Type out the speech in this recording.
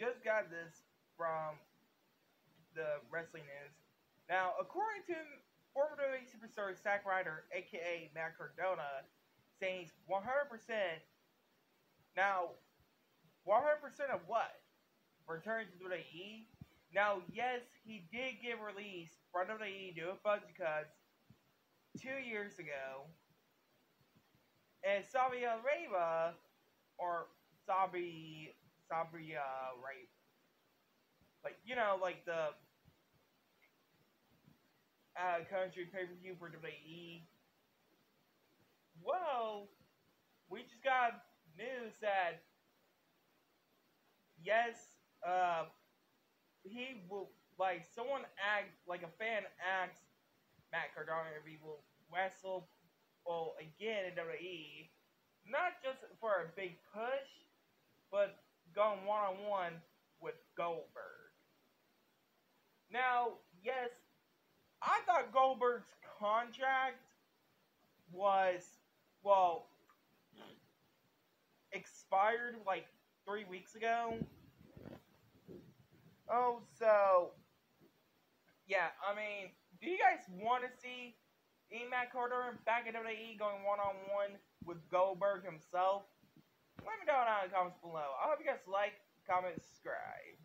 just got this from the wrestling news. Now, according to former WWE superstar Zack Ryder, aka Matt Cardona, saying he's 100%. Now, 100% of what? Returning to WWE? Now, yes, he did get released from WWE due to budget cuts two years ago. And Saudi Arabia, or Saudi, Uh, right, like, you know, like the uh, country pay-per-view for WWE. Well, we just got news that, yes, uh, he will, like, someone asked, like a fan asked Matt Cardona if he will wrestle well, again in WWE, not just for a big push, going one on one with Goldberg. Now, yes, I thought Goldberg's contract was, well, expired like three weeks ago. Oh, so, yeah, I mean, do you guys want to see E. Matt Carter back in WWE going one on one with Goldberg himself? Know down in the comments below. I hope you guys like, comment, subscribe.